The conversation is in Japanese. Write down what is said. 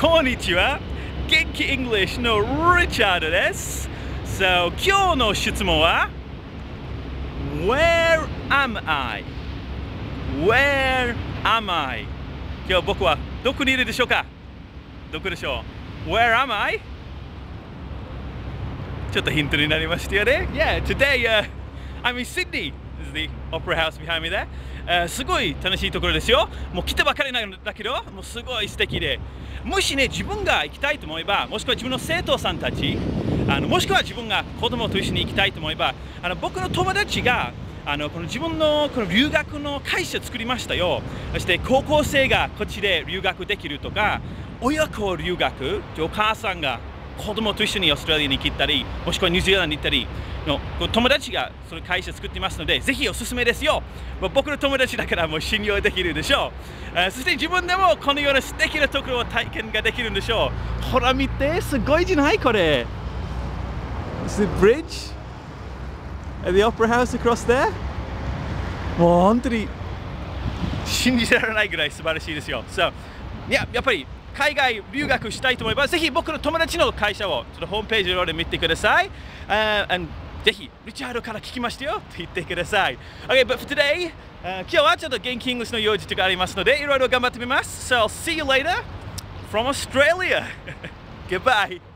こんにちは元気 English のリチャードです。So, 今日の質問は Where am I? Where am I? 今日僕はどこにいるでしょうか？どこでしょう ?Where am I? ちょっとヒントになりましたよね。Yeah, today、uh, I'm in Sydney. This is the opera house behind me there. えー、すごい楽しいところですよ。もう来たばかりなんだけど、もうすごい素敵で。もしね、自分が行きたいと思えば、もしくは自分の生徒さんたち、あのもしくは自分が子供と一緒に行きたいと思えば、あの僕の友達があのこの自分のこの留学の会社作りましたよ。そして高校生がこっちで留学できるとか、親子留学、お母さんが子供と一緒にオーストラリアに行ったり、もしくはニュージーランドに行ったり、の友達がその会社作っていますので、ぜひおすすめですよ。僕の友達だからもう信用できるでしょう。そして自分でもこのような素敵なところを体験ができるんでしょう。ほら見て、すごいじゃないこれ。This is the bridge? At the Opera House across there? もう本当に信じられないぐらい素晴らしいですよ。So, いや、やっぱり海外留学したいと思えば、ぜひ僕の友達の会社をちょっとホームページで見てください。Uh, ぜひ、リチャードから聞きましたよと言ってください。Okay, but for today, uh, 今日はちょっと元気イングリッシュの用事とかありますので、いろいろ頑張ってみます。So, I'll see you later from Australia. Goodbye.